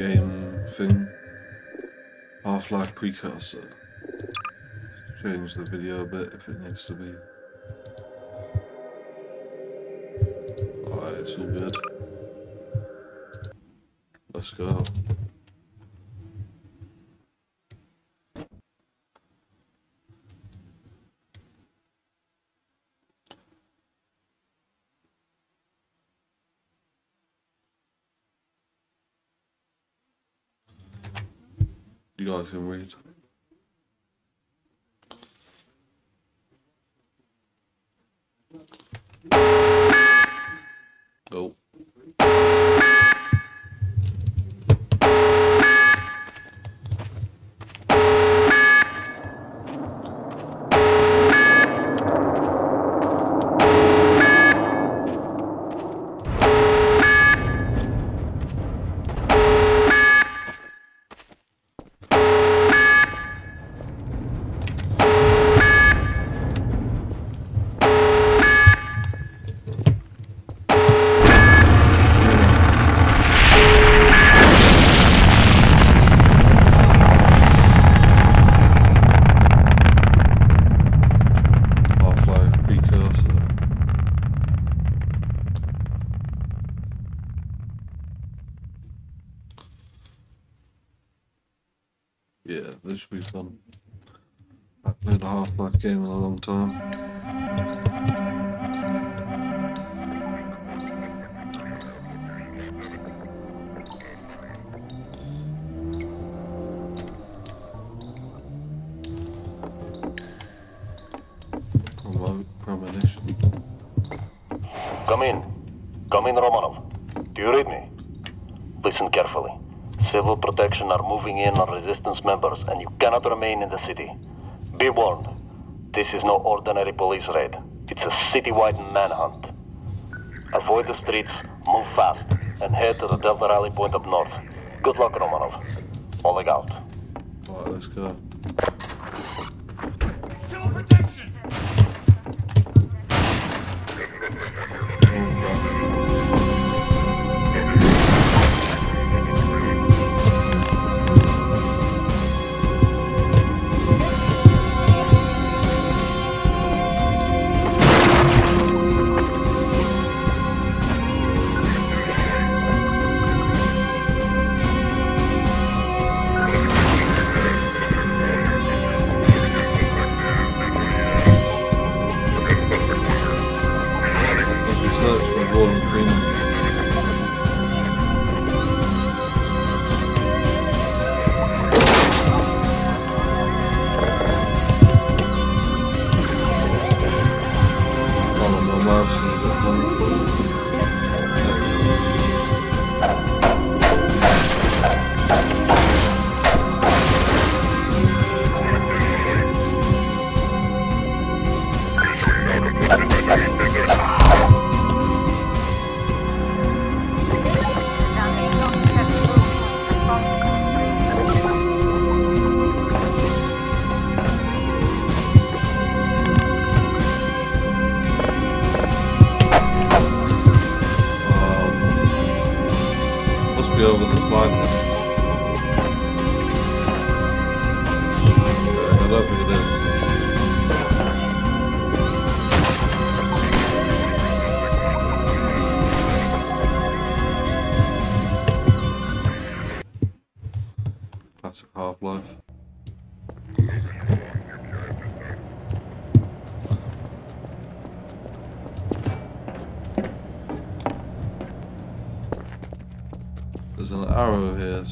game thing. Half-Life Precursor. Change the video a bit if it needs to be. Alright, it's all good. Let's go. You guys can read. I've played a Half-Life game in a long time. Are moving in on resistance members, and you cannot remain in the city. Be warned. This is no ordinary police raid. It's a citywide manhunt. Avoid the streets, move fast, and head to the Delta rally point up north. Good luck, Romanov. Oleg out. Alright, let's go.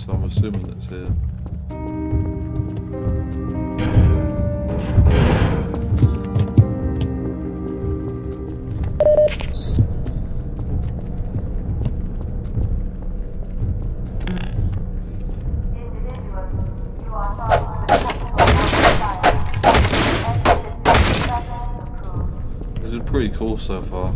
So I'm assuming it's here. This is pretty cool so far.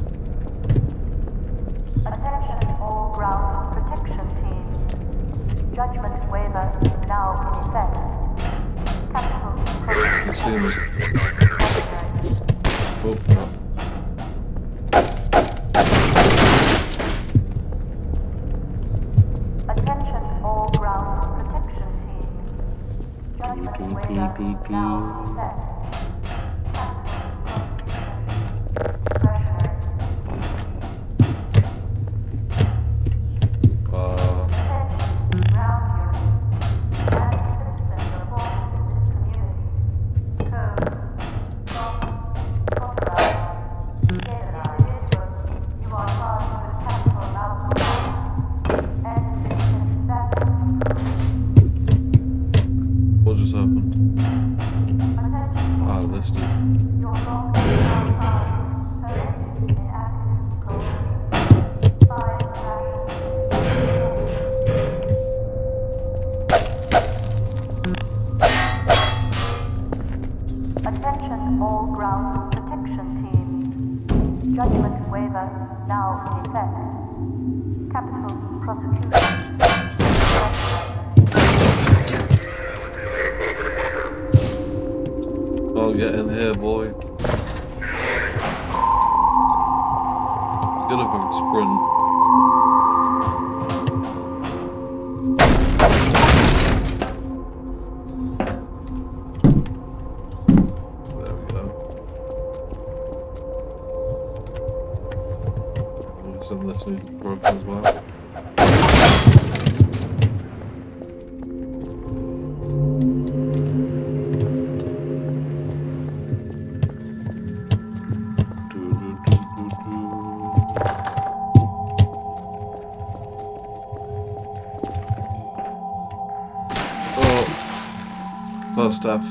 Oh, first F.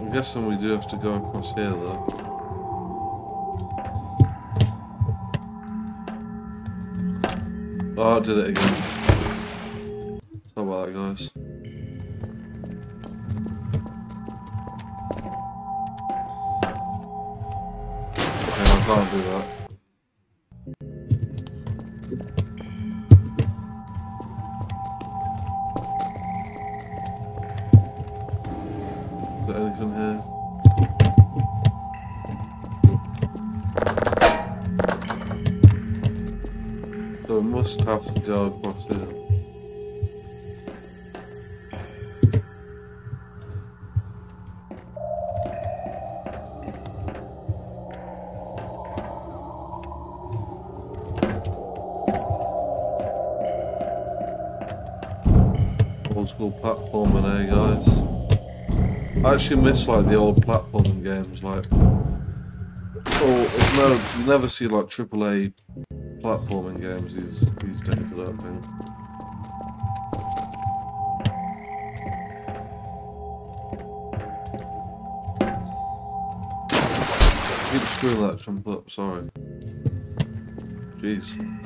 I'm guessing we do have to go across here though. Oh, I did it again. Go across here. Old school platforming there, guys. I actually miss like the old platforming games, like. Oh, you never see like AAA platforming games these these days. I don't think. Keep screwing that jump up. Sorry. Jeez.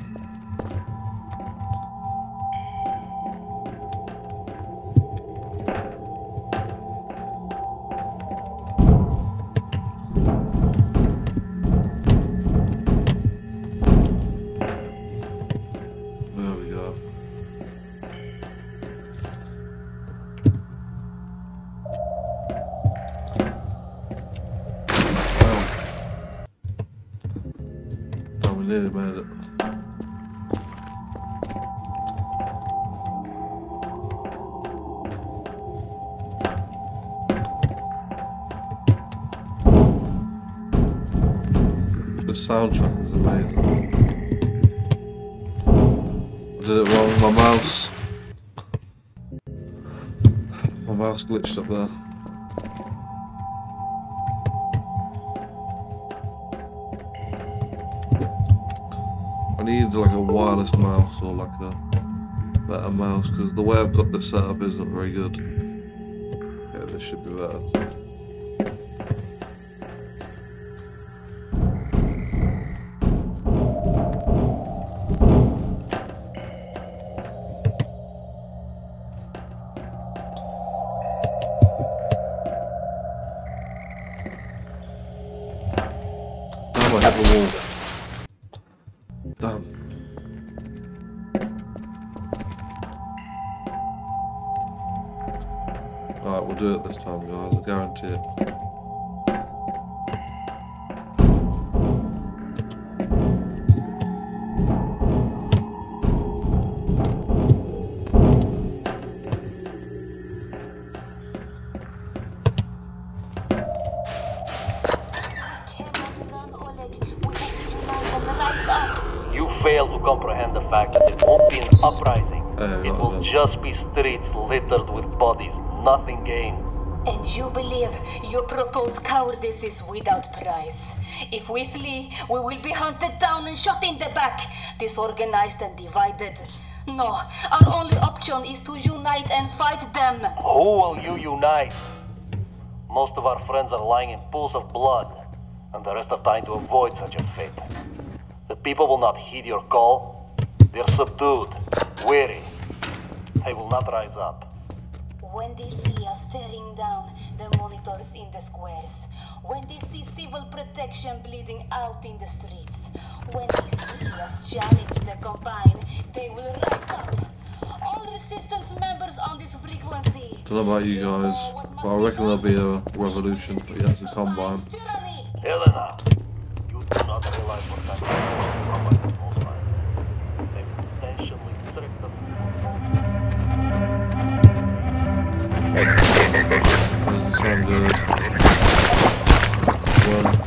Nearly it. The soundtrack is amazing. I did it wrong with my mouse. My mouse glitched up there. I need like a wireless mouse or like a better mouse because the way I've got this set up isn't very good. Yeah, this should be better. Believe your proposed cowardice is without price. If we flee, we will be hunted down and shot in the back, disorganized and divided. No, our only option is to unite and fight them. Who will you unite? Most of our friends are lying in pools of blood, and the rest are trying to avoid such a fate. The people will not heed your call. They're subdued, weary. They will not rise up. When they see us tearing down the monitors in the squares, when they see civil protection bleeding out in the streets, when they see us challenge the Combine, they will rise up. All resistance members on this frequency. Don't know about you guys, but I reckon there'll be a revolution against the Combine. Tyranny. Helena, you do not realize what kind of the Combine sound good. Well,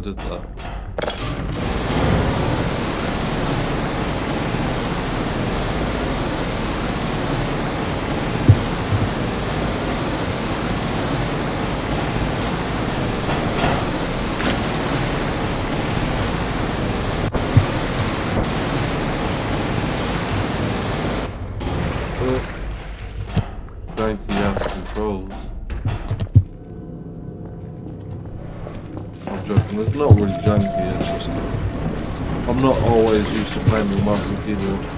not sure why I did that. Uh, Janky ass controls. I'm joking, it's not really janky, it's just I'm not always used to playing with mouse and.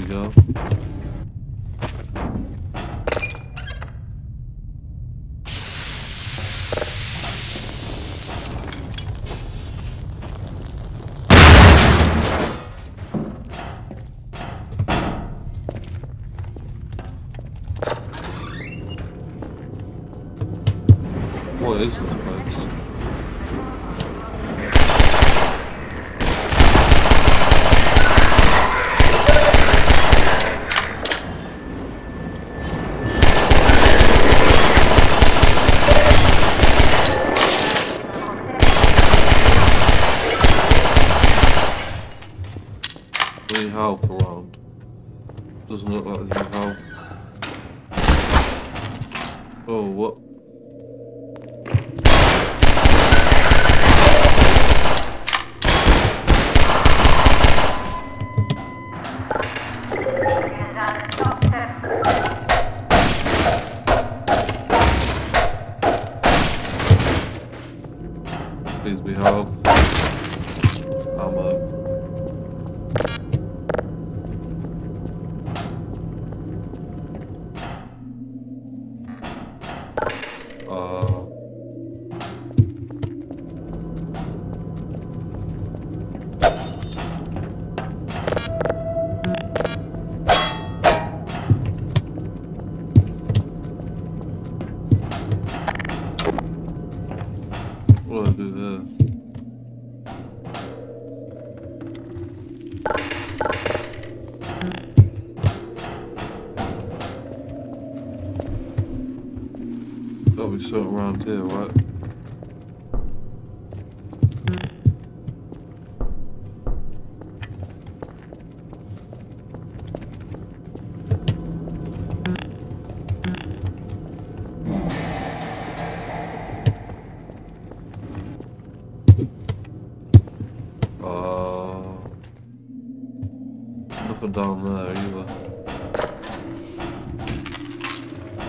we go. did what? Uh, down there either.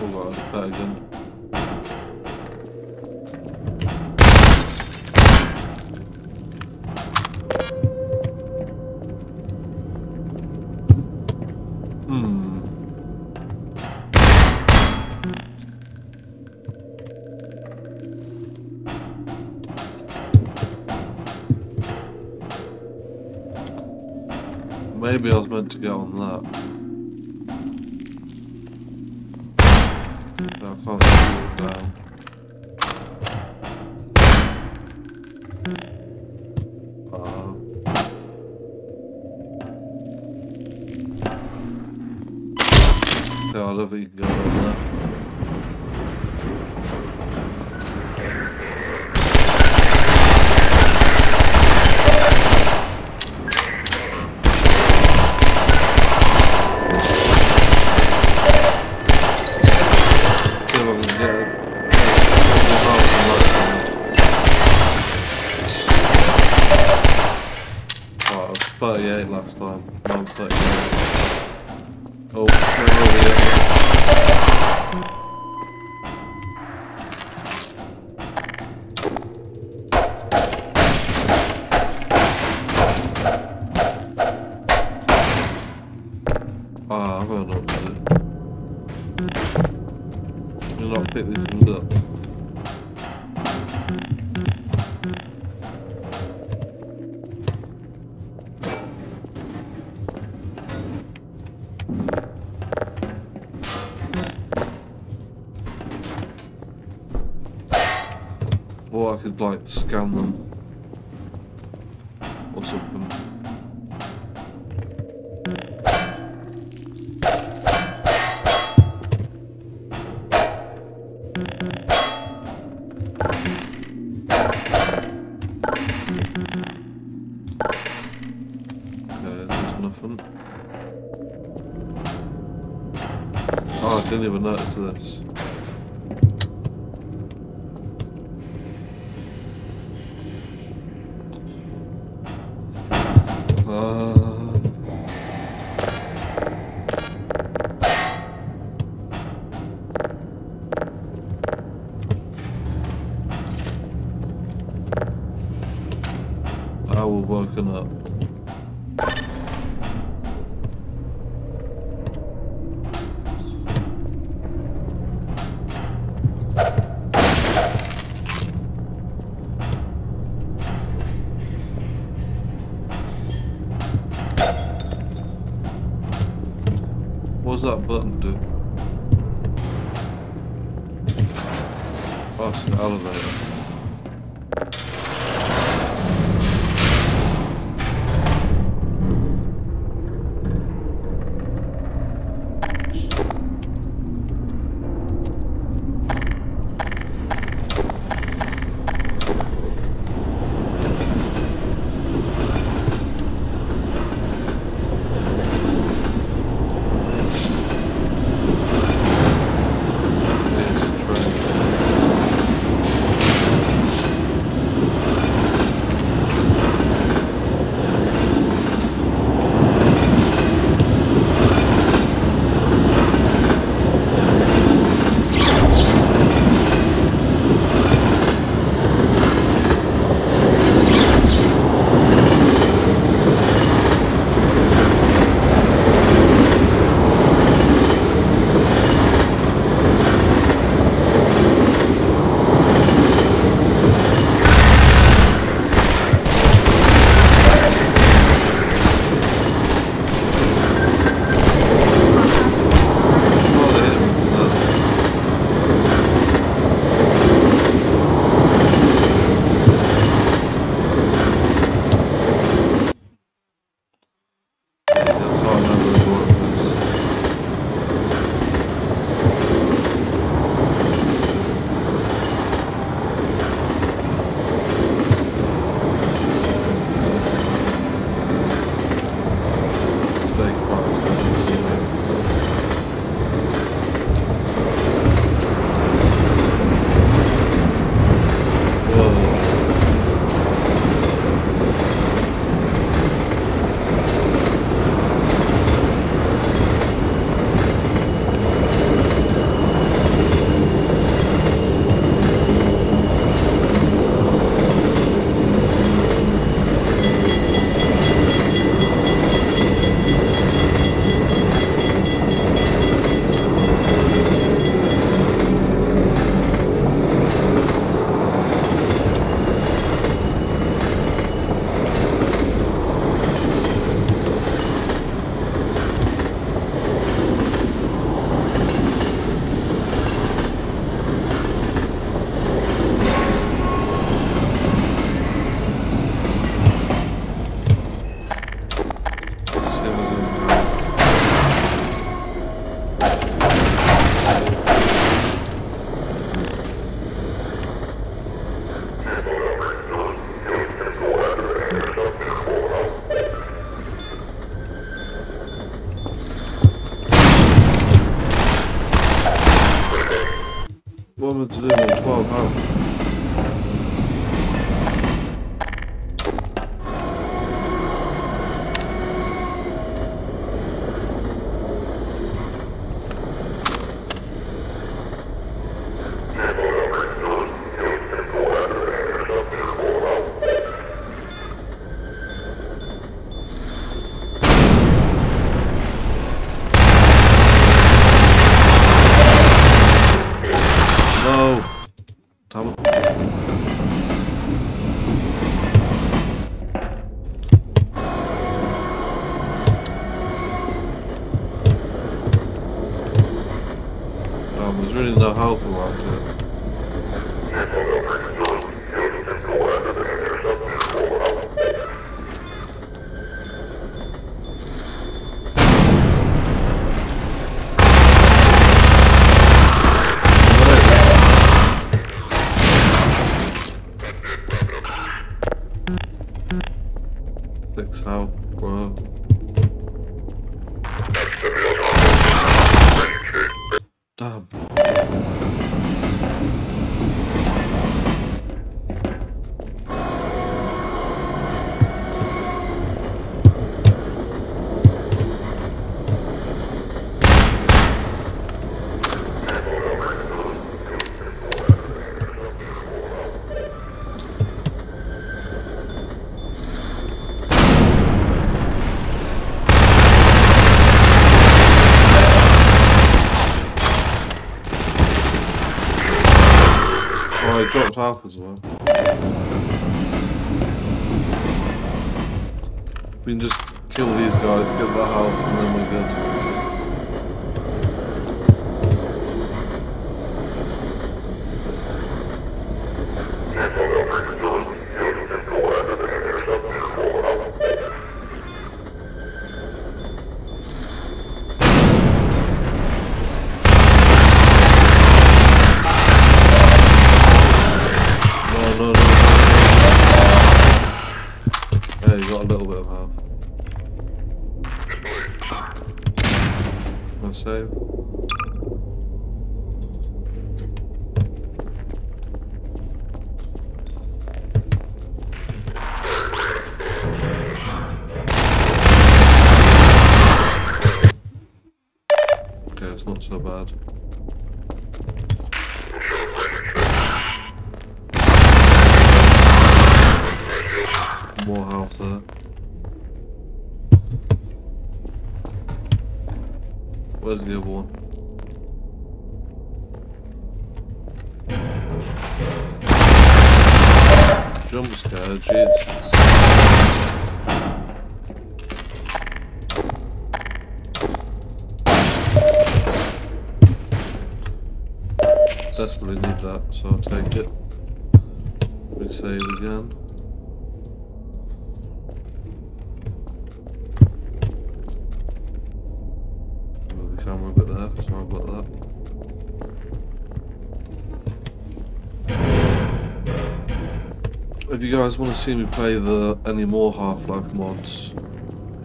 Oh god, again. maybe I was meant to go on that. scan them. Or something. I didn't even notice this. Tamam. really was really not helpful after. Half as well. We can just kill these guys, get that health, and then we're good. No, no, no, no. Hey, you got a little bit of health. No save. Okay, it's not so bad. More health there. Where's the other one? Jump scare, jeez. Desperately need that, so I'll take it. We save again. Move the camera a bit there, sorry about that. If you guys want to see me play the any more Half-Life mods,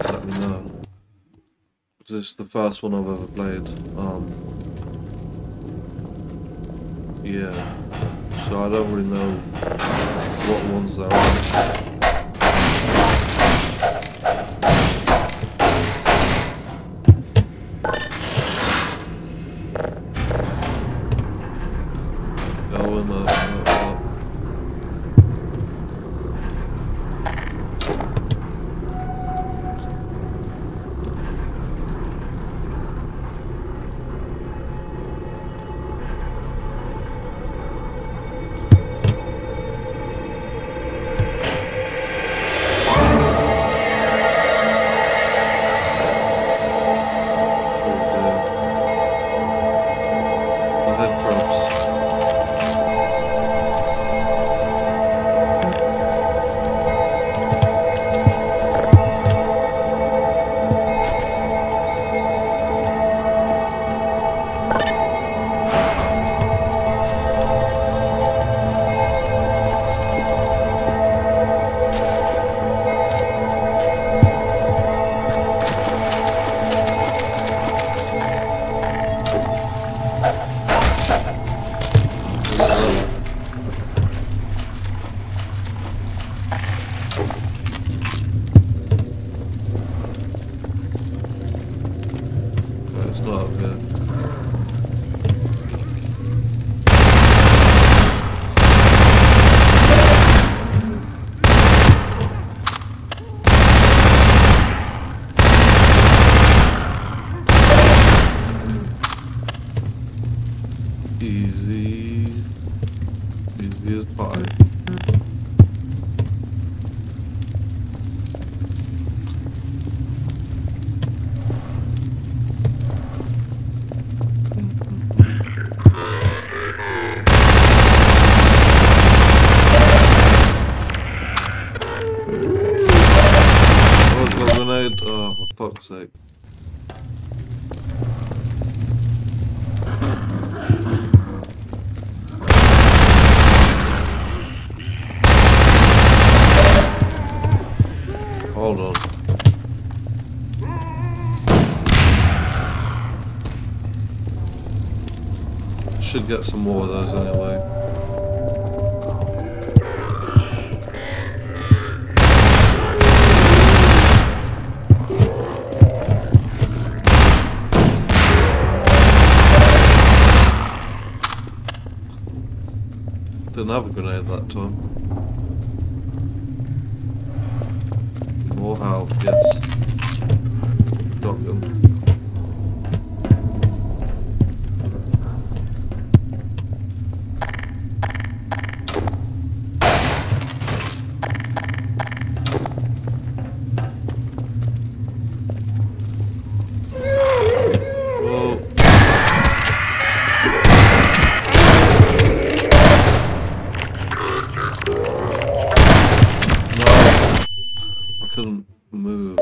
let me know. This is the first one I've ever played. Um, yeah, so I don't really know what ones there are. More of those anyway. Didn't have a grenade that time. Couldn't move.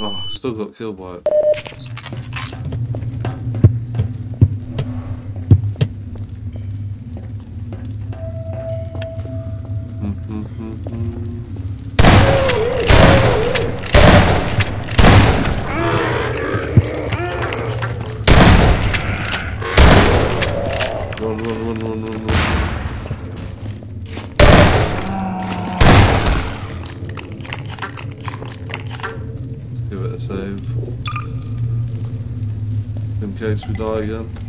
Oh, still got killed by it. In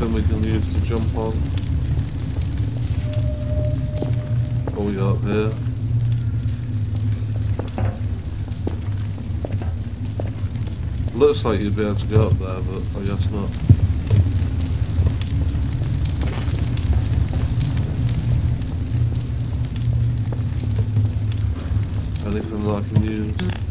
Anything we can use to jump on? What we got here? Looks like you'd be able to go up there, but I guess not. Anything that I can use?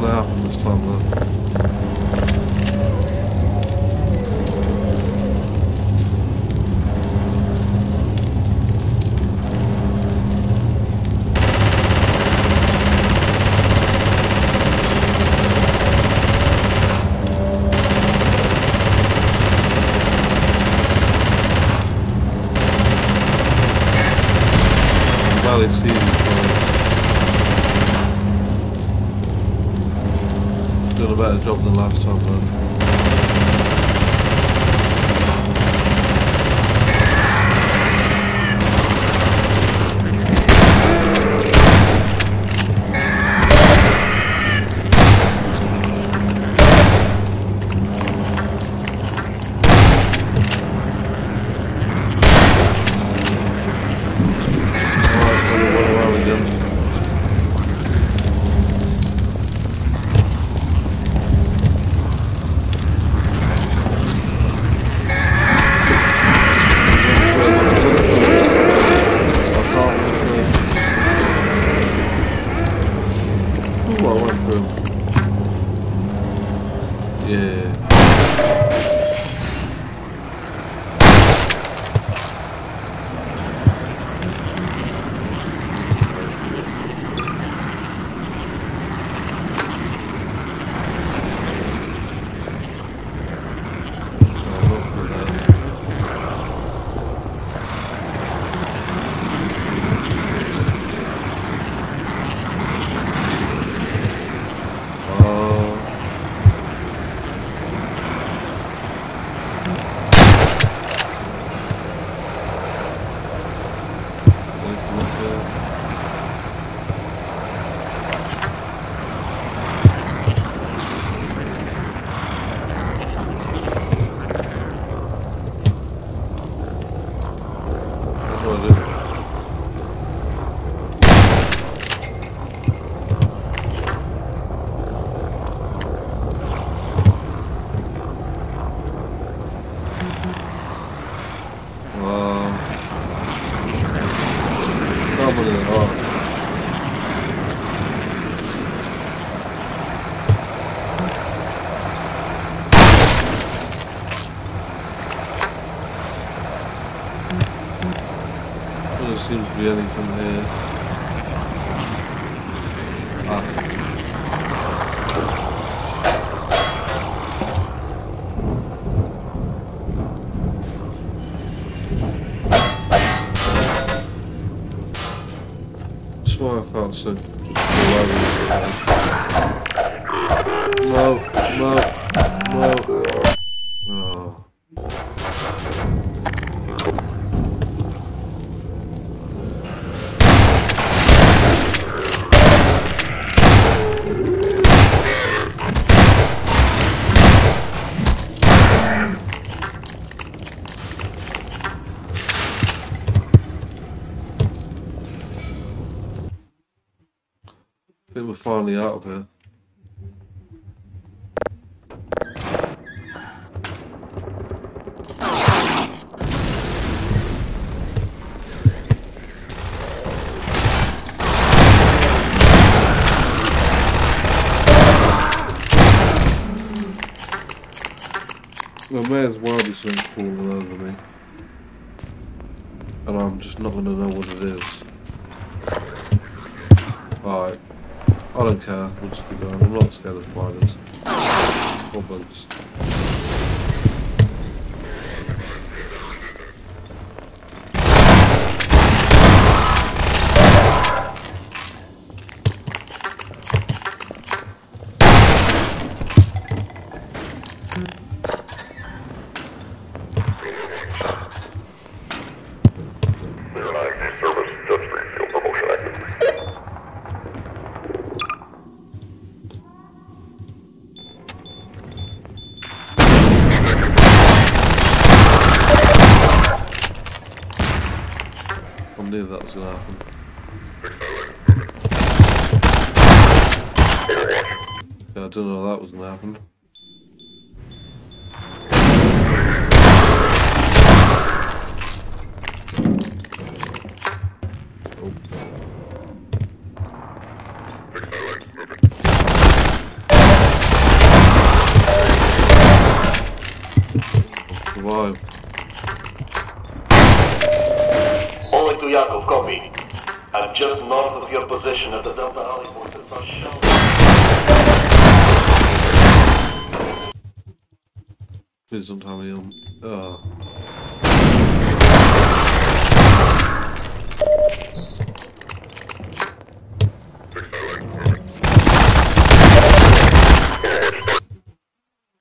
Know it's, it's gonna better Be anything here. Ah. swear I felt so just not going to know what it is. Alright. I don't care. We'll just keep going. I'm not scared of spiders. Or bugs. Knew that to happen. Yeah, I didn't know that was to happen.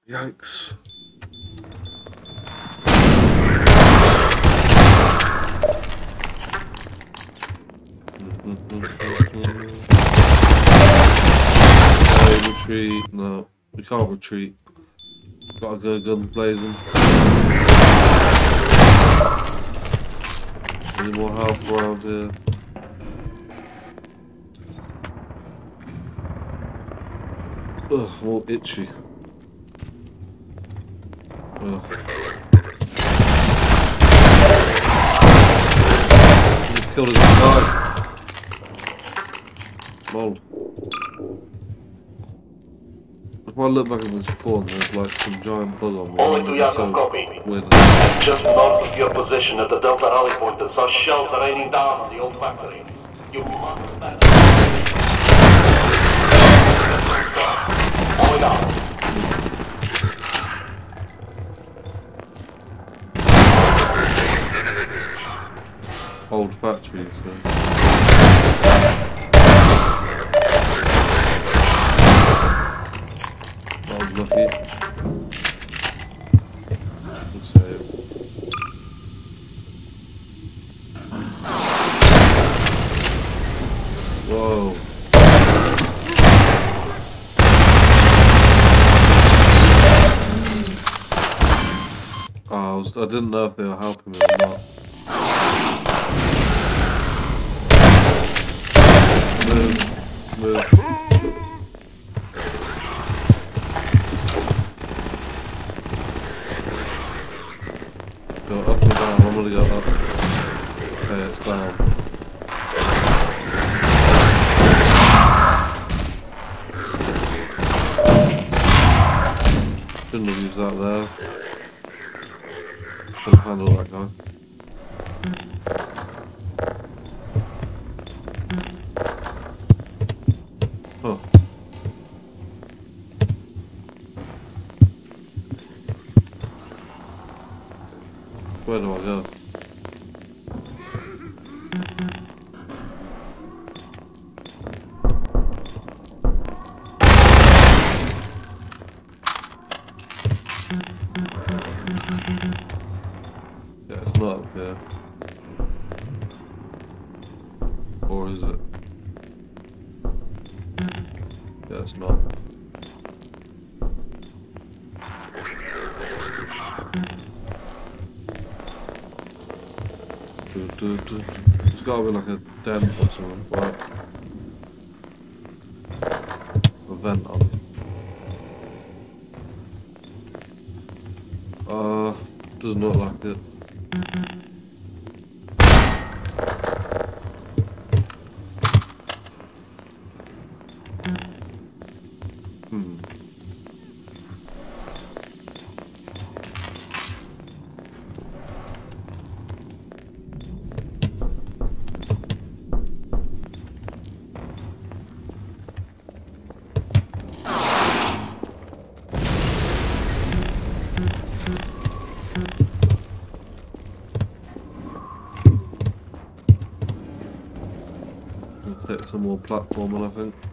Yikes. No, we can't retreat. Gotta go guns blazing. Any more help around here? Ugh, I'm all itchy. Ugh. Killed his guy. Lol. If I look back at this spawn, there's like some giant bug on me. Only to Yakov, copy. weird. Just north of your position at the Delta Rally Point and saw shells raining down on the old factory. You must stand. Only down. Old factories. So. Whoa. Oh, I, was, I didn't know if they were helping me or not. Gotta be like a dent or something, right? A vent on. Uh, doesn't look like it. Hmm. We'll Take some more platforming, I think.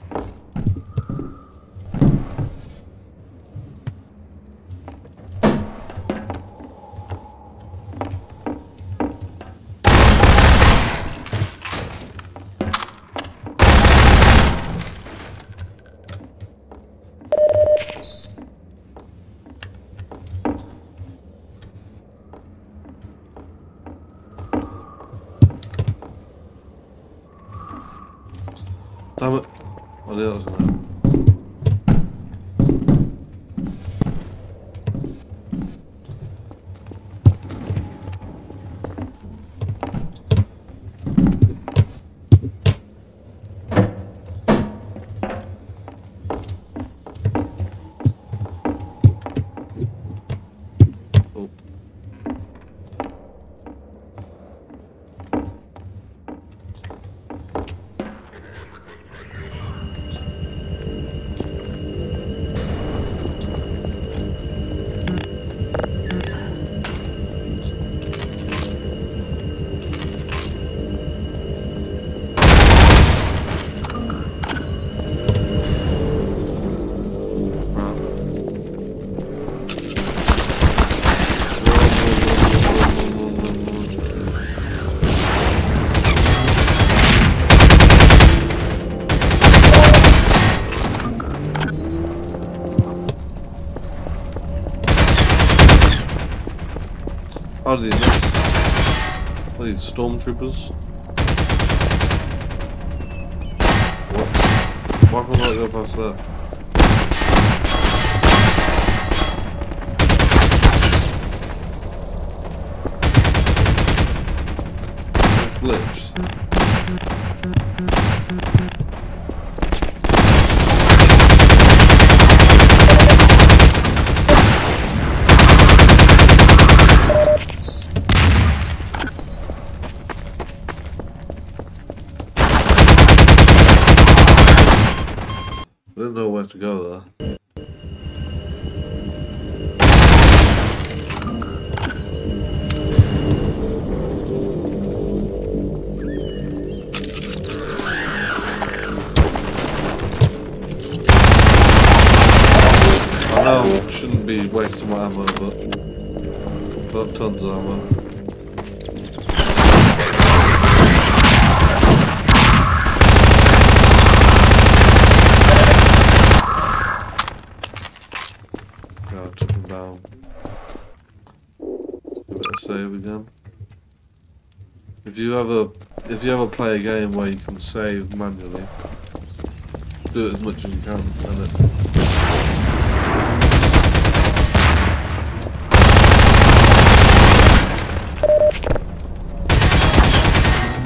Do these? Are these stormtroopers? What? Why can I go past there? Be wasting my but I've got him down. Save again. If you ever if you ever play a game where you can save manually, do it as much as you can and it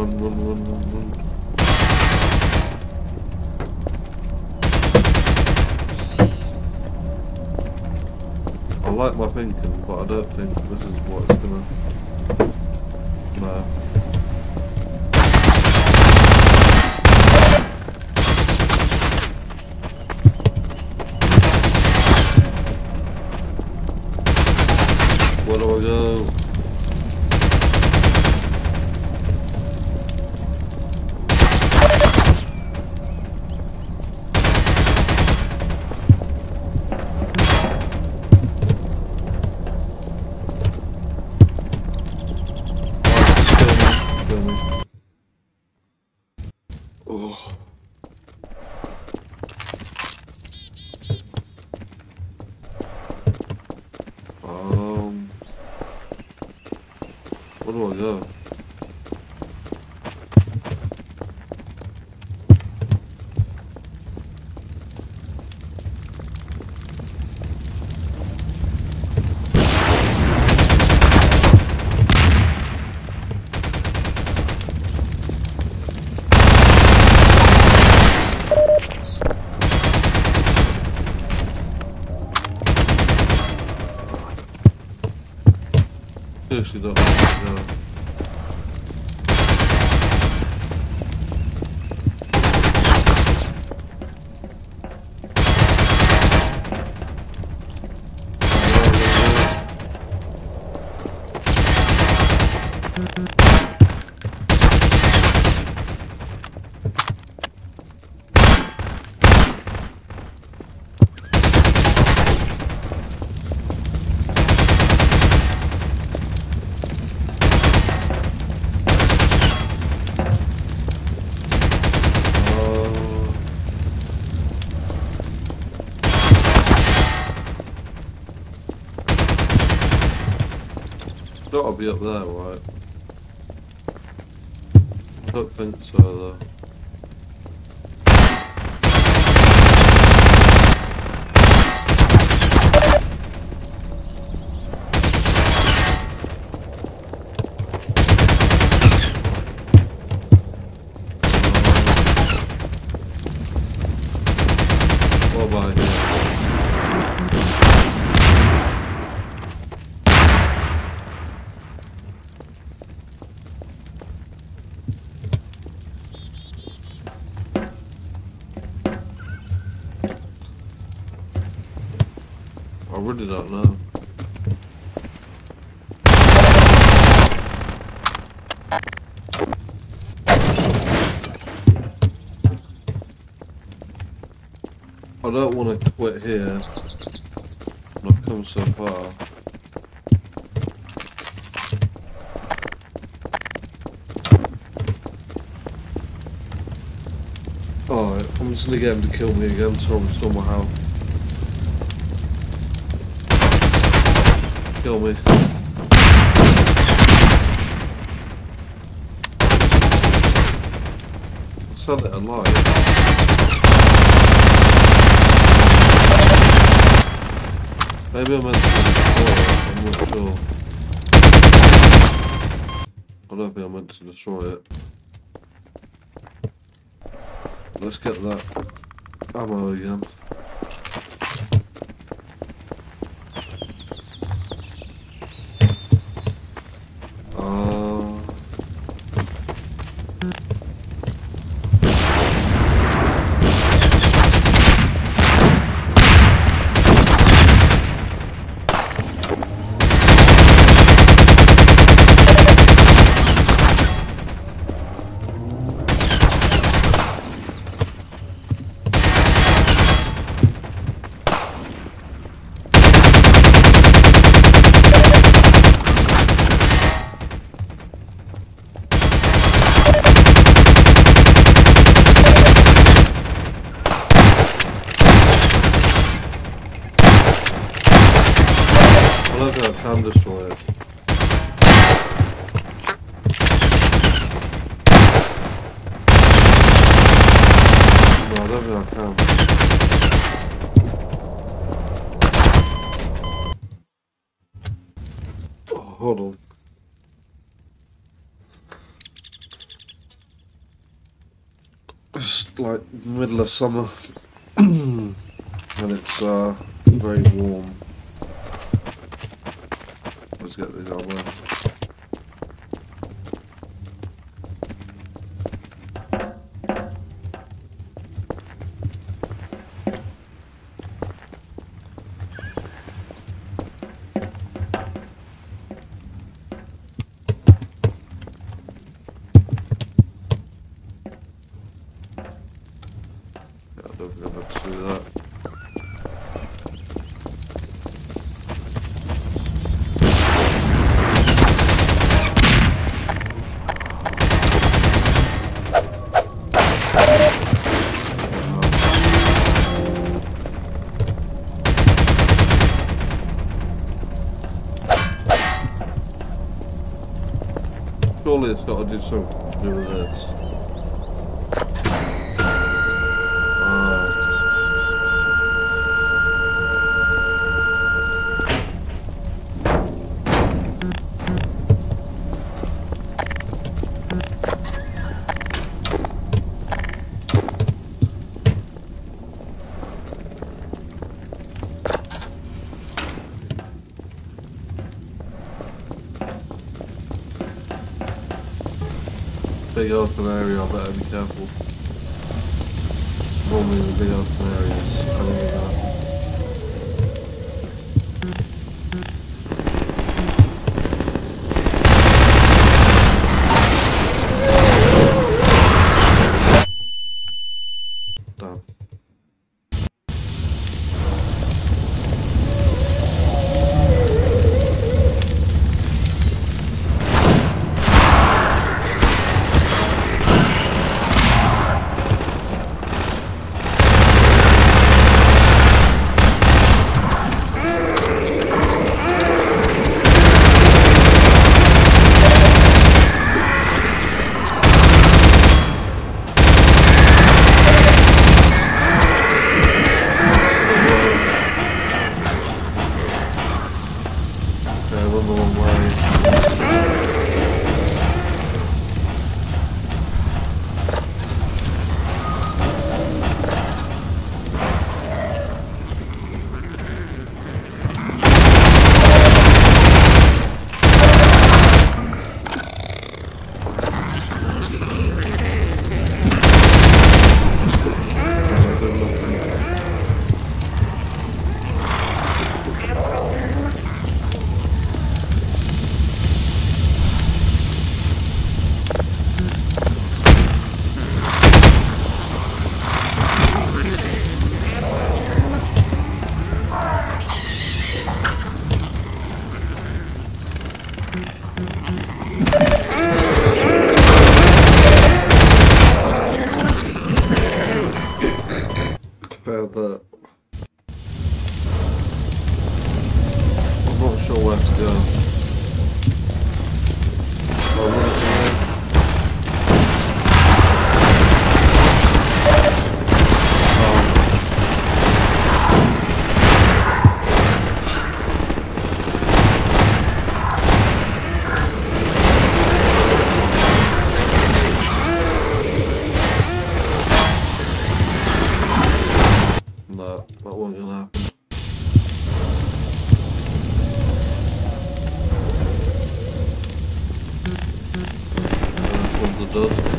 Run, run, run, run, run. I like my thinking, but I don't think this is what it's gonna. No. Where do I go? Alright, kill me, kill me. Oh. Um, where do I go? Seriously don't Be up there, right? Don't think so though. What about here? really don't know. I don't want to quit here. I've come so far. Alright, I'm just gonna get him to kill me again so I restore my health. Kill me. Set it alight. Maybe I'm I meant to destroy it. Let's get that ammo again. Uh, I don't think I can destroy it. No, I don't think I can. Oh, hold on. It's like middle of summer and it's uh, very warm. Let's get these out Surely it's got Big open area, I better be careful. Normally the big open areas, the what was gonna happen. Uh, was the dust.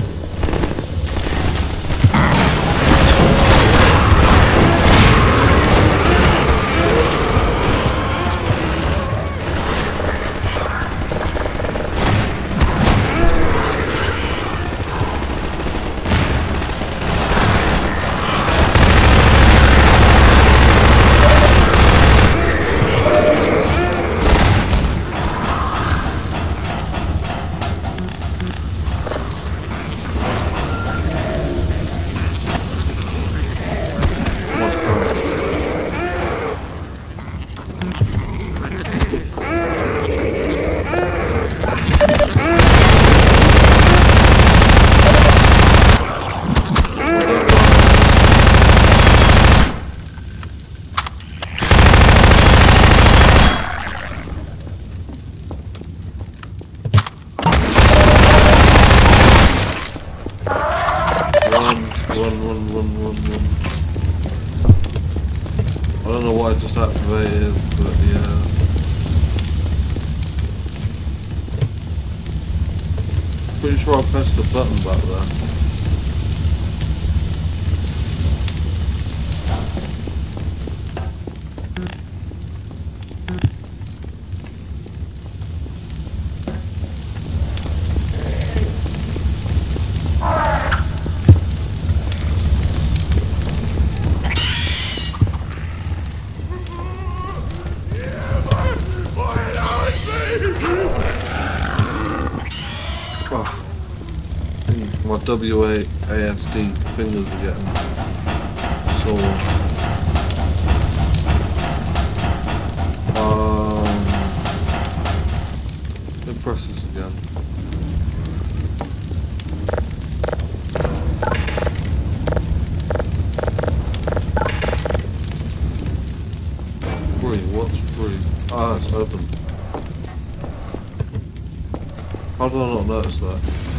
WASD fingers are getting sore. Um, impresses again. Free, what's free? Ah, it's open. How did I not notice that?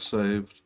saved.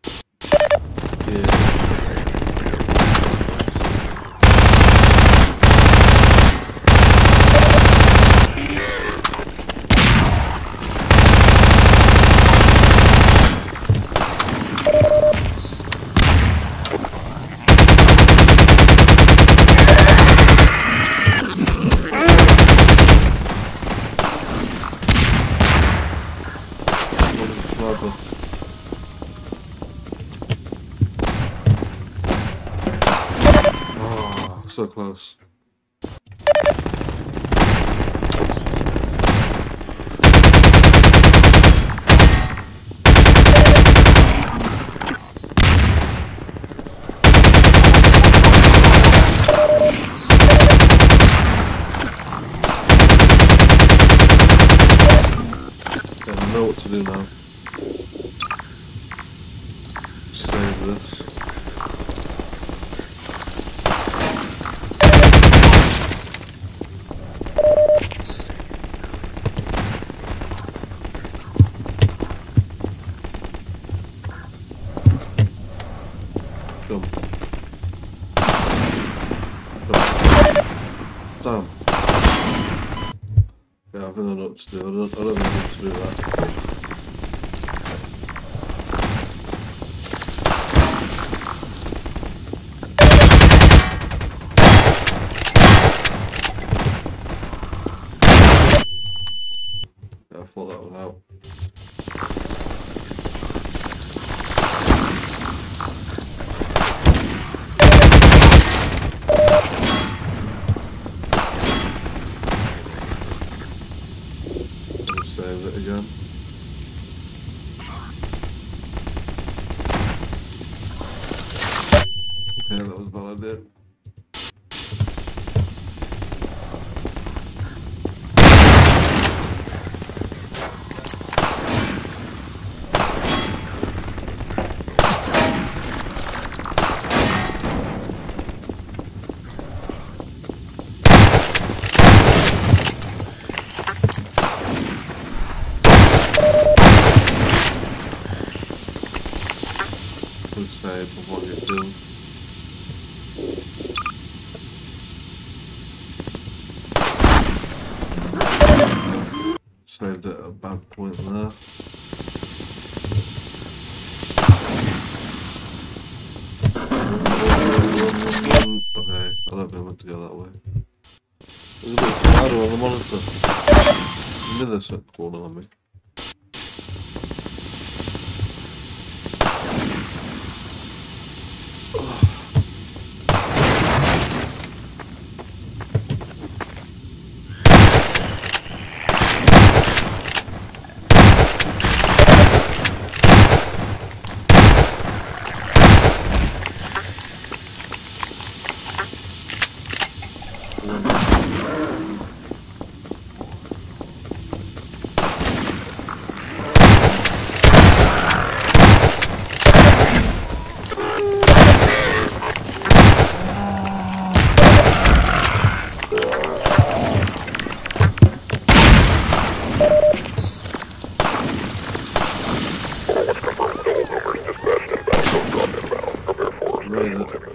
full out. Nerede de sen kullanamıyor? Whatever.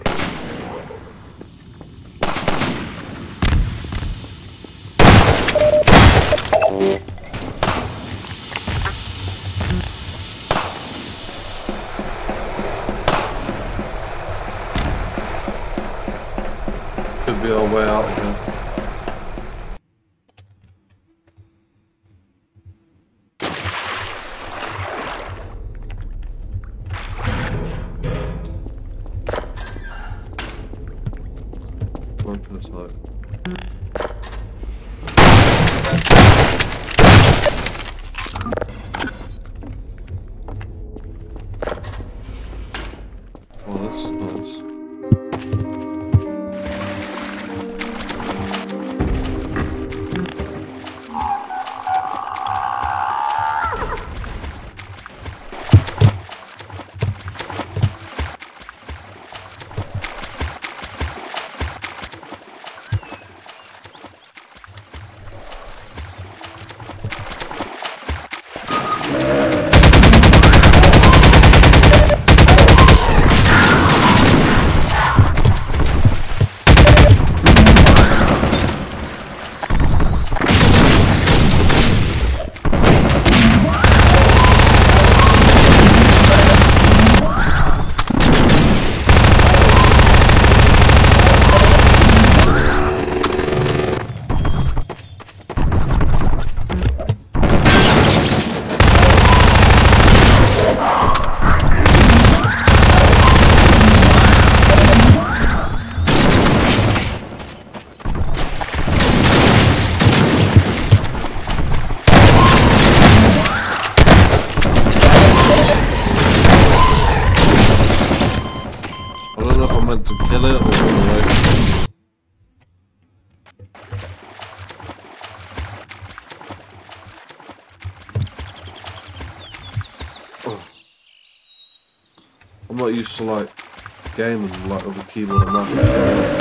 I'm not used to like gaming like with a keyboard and mouse.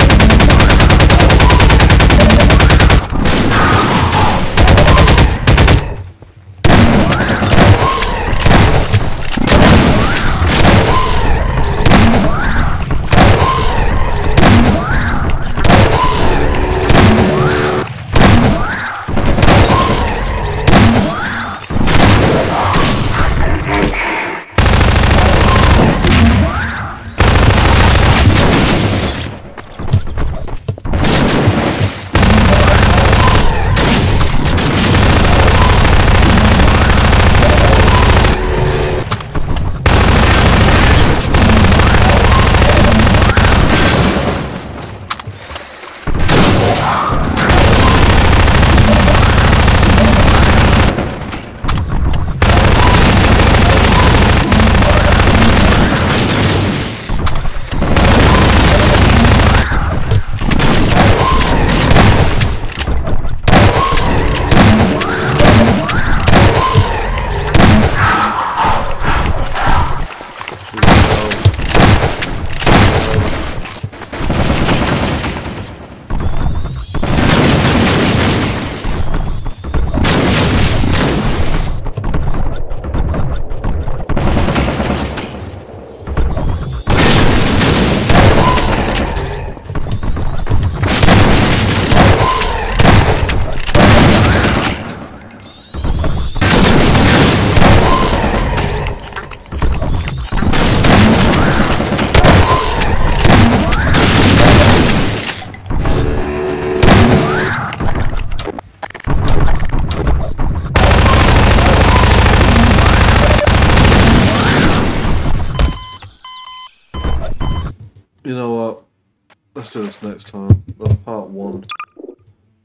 Next time. That's part one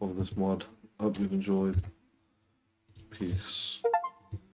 of this mod. Hope you've enjoyed. Peace.